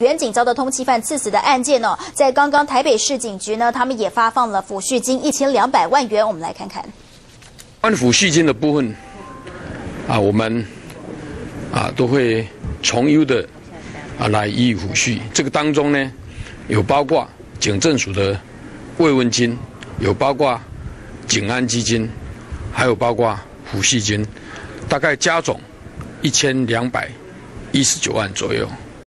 远景遭的通缉犯刺死的案件呢、在刚刚台北市警局呢，他们也发放了抚恤金一千两百万元。我们来看看，关抚恤金的部分啊，我们啊都会从优的啊来予以抚恤。这个当中呢，有包括警政署的慰问金，有包括警安基金，还有包括抚恤金，大概加总一千两百一十九万左右。